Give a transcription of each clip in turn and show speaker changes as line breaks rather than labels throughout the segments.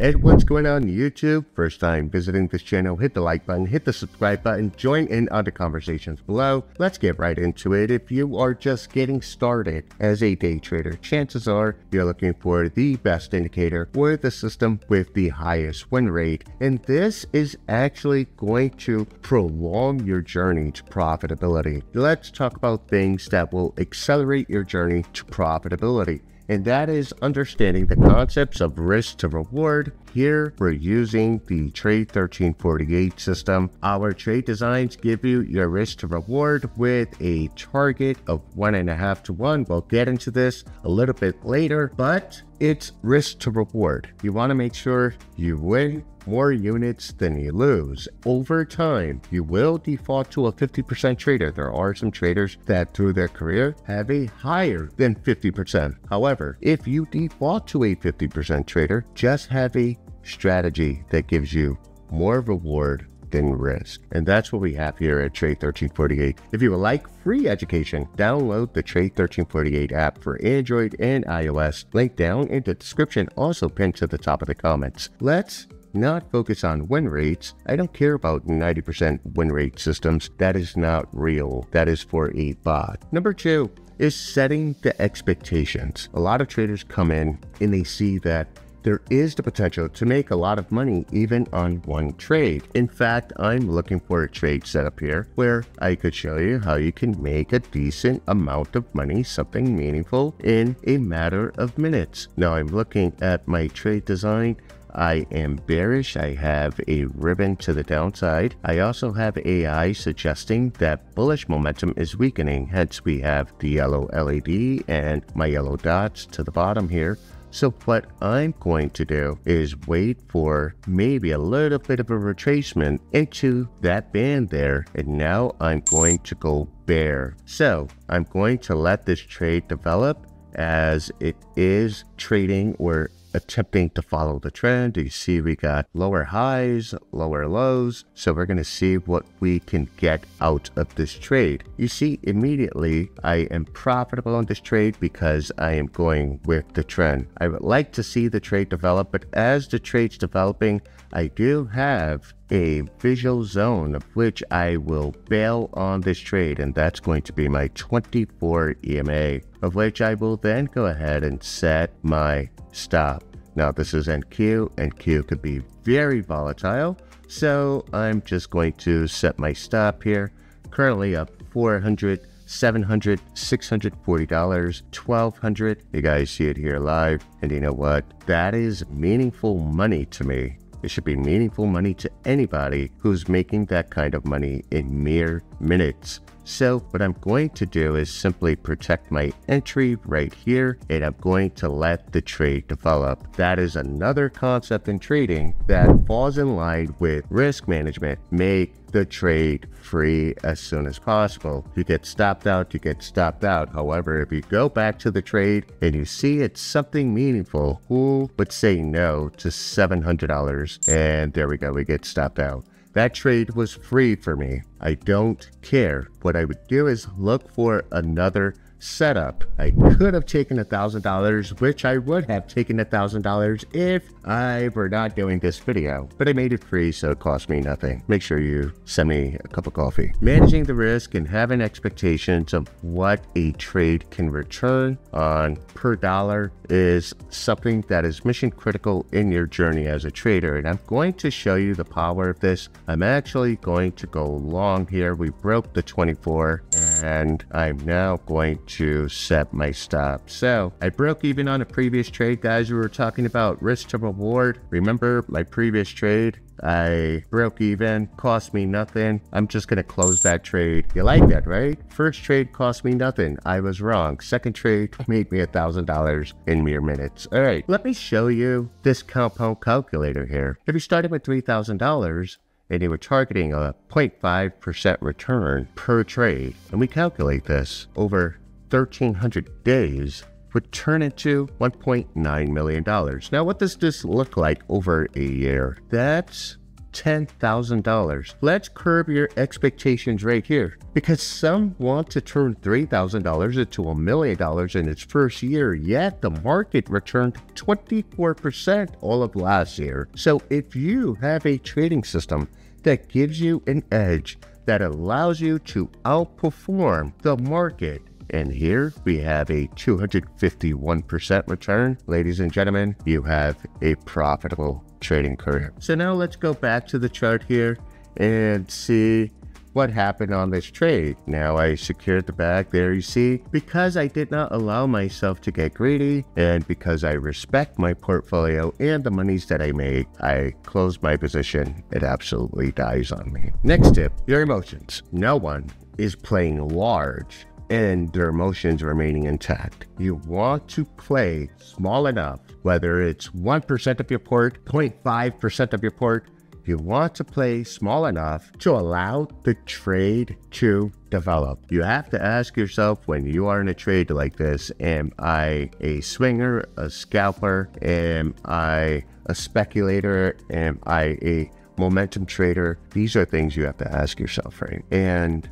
And what's going on YouTube? First time visiting this channel, hit the like button, hit the subscribe button, join in on the conversations below. Let's get right into it. If you are just getting started as a day trader, chances are you're looking for the best indicator or the system with the highest win rate. And this is actually going to prolong your journey to profitability. Let's talk about things that will accelerate your journey to profitability and that is understanding the concepts of risk to reward. Here, we're using the Trade 1348 system. Our trade designs give you your risk to reward with a target of one and a half to one. We'll get into this a little bit later, but it's risk to reward. You want to make sure you win more units than you lose. Over time, you will default to a 50% trader. There are some traders that through their career have a higher than 50%. However, if you default to a 50% trader, just have a strategy that gives you more reward than risk. And that's what we have here at Trade 1348. If you would like free education, download the Trade 1348 app for Android and iOS. Link down in the description, also pinned to the top of the comments. Let's not focus on win rates. I don't care about 90% win rate systems. That is not real. That is for a bot. Number two is setting the expectations. A lot of traders come in and they see that there is the potential to make a lot of money even on one trade. In fact, I'm looking for a trade setup here where I could show you how you can make a decent amount of money, something meaningful in a matter of minutes. Now I'm looking at my trade design I am bearish. I have a ribbon to the downside. I also have AI suggesting that bullish momentum is weakening. Hence, we have the yellow LED and my yellow dots to the bottom here. So what I'm going to do is wait for maybe a little bit of a retracement into that band there. And now I'm going to go bear. So I'm going to let this trade develop as it is trading or attempting to follow the trend. You see we got lower highs, lower lows. So we're going to see what we can get out of this trade. You see immediately I am profitable on this trade because I am going with the trend. I would like to see the trade develop, but as the trade's developing, I do have a visual zone of which I will bail on this trade and that's going to be my 24 EMA of which I will then go ahead and set my stop. Now this is NQ, and NQ could be very volatile, so I'm just going to set my stop here. Currently up 400 700 $640, 1200 You guys see it here live. And you know what? That is meaningful money to me. It should be meaningful money to anybody who's making that kind of money in mere minutes. So what I'm going to do is simply protect my entry right here and I'm going to let the trade develop. That is another concept in trading that falls in line with risk management. Make the trade free as soon as possible. You get stopped out, you get stopped out. However, if you go back to the trade and you see it's something meaningful, who would say no to $700? And there we go, we get stopped out. That trade was free for me. I don't care. What I would do is look for another setup. I could have taken a thousand dollars, which I would have taken a thousand dollars if I were not doing this video, but I made it free, so it cost me nothing. Make sure you send me a cup of coffee. Managing the risk and having expectations of what a trade can return on per dollar is something that is mission critical in your journey as a trader. And I'm going to show you the power of this. I'm actually going to go long here. We broke the 24 and I'm now going to set my stop. So I broke even on a previous trade, guys. We were talking about risk to reward. Remember my previous trade? I broke even, cost me nothing. I'm just gonna close that trade. You like that, right? First trade cost me nothing. I was wrong. Second trade made me a thousand dollars in mere minutes. All right, let me show you this compound calculator here. If you started with three thousand dollars, and they were targeting a 0.5% return per trade. And we calculate this over 1,300 days would turn into $1.9 million. Now, what does this look like over a year? That's $10,000. Let's curb your expectations right here because some want to turn $3,000 into a million dollars in its first year, yet the market returned 24% all of last year. So if you have a trading system that gives you an edge that allows you to outperform the market, and here we have a 251% return. Ladies and gentlemen, you have a profitable trading career. So now let's go back to the chart here and see what happened on this trade. Now I secured the bag there you see because I did not allow myself to get greedy and because I respect my portfolio and the monies that I make, I closed my position. It absolutely dies on me. Next tip, your emotions. No one is playing large and their emotions remaining intact. You want to play small enough, whether it's 1% of your port, 0.5% of your port, you want to play small enough to allow the trade to develop. You have to ask yourself when you are in a trade like this, am I a swinger, a scalper? Am I a speculator? Am I a momentum trader? These are things you have to ask yourself, right? And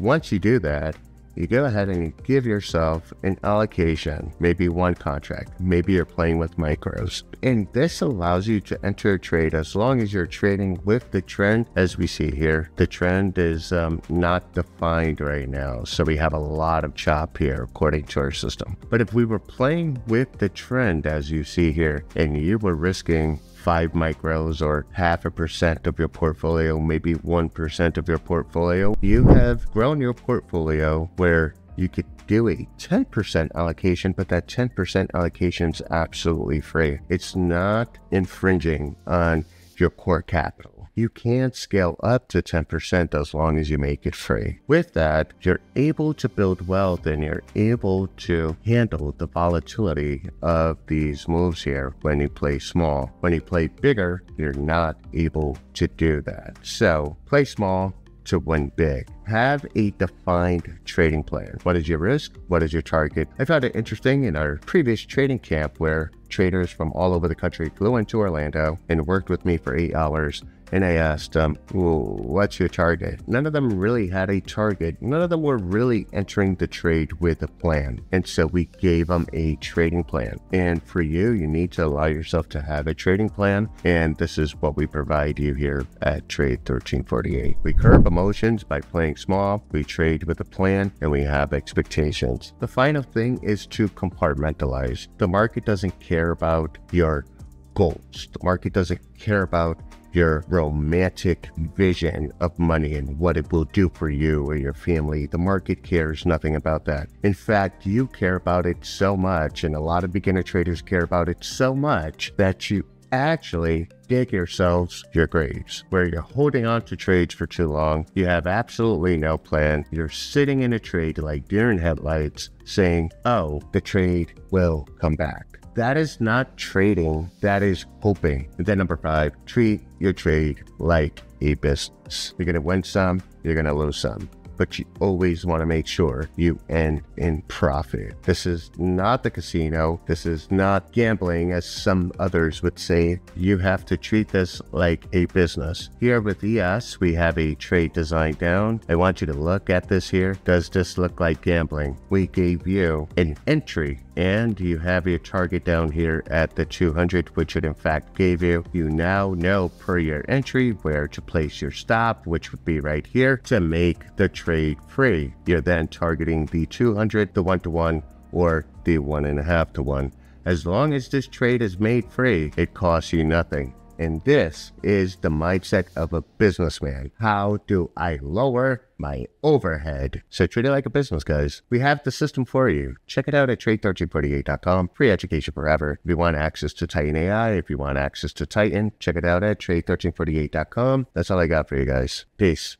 once you do that, you go ahead and give yourself an allocation, maybe one contract, maybe you're playing with micros. And this allows you to enter a trade as long as you're trading with the trend, as we see here. The trend is um, not defined right now, so we have a lot of chop here according to our system. But if we were playing with the trend, as you see here, and you were risking five micros or half a percent of your portfolio, maybe 1% of your portfolio, you have grown your portfolio where you could do a 10% allocation, but that 10% allocation is absolutely free. It's not infringing on your core capital you can scale up to 10% as long as you make it free. With that, you're able to build wealth and you're able to handle the volatility of these moves here when you play small. When you play bigger, you're not able to do that. So play small, to win big. Have a defined trading plan. What is your risk? What is your target? I found it interesting in our previous trading camp where traders from all over the country flew into Orlando and worked with me for eight hours and I asked them, well, what's your target? None of them really had a target. None of them were really entering the trade with a plan. And so we gave them a trading plan. And for you, you need to allow yourself to have a trading plan. And this is what we provide you here at Trade 1348. We curb emotions by playing small, we trade with a plan, and we have expectations. The final thing is to compartmentalize. The market doesn't care about your goals. The market doesn't care about your romantic vision of money and what it will do for you or your family. The market cares nothing about that. In fact, you care about it so much, and a lot of beginner traders care about it so much that you actually dig yourselves your graves where you're holding on to trades for too long. You have absolutely no plan. You're sitting in a trade like deer in headlights saying, oh, the trade will come back. That is not trading, that is hoping. And then number five, treat your trade like a business. You're gonna win some, you're gonna lose some but you always want to make sure you end in profit. This is not the casino. This is not gambling, as some others would say. You have to treat this like a business. Here with ES, we have a trade design down. I want you to look at this here. Does this look like gambling? We gave you an entry and you have your target down here at the 200 which it in fact gave you. You now know per your entry where to place your stop which would be right here to make the trade free. You're then targeting the 200 the one to one or the one and a half to one. As long as this trade is made free it costs you nothing and this is the mindset of a businessman. How do I lower my overhead? So treat it like a business, guys. We have the system for you. Check it out at trade1348.com. Free education forever. If you want access to Titan AI, if you want access to Titan, check it out at trade1348.com. That's all I got for you guys. Peace.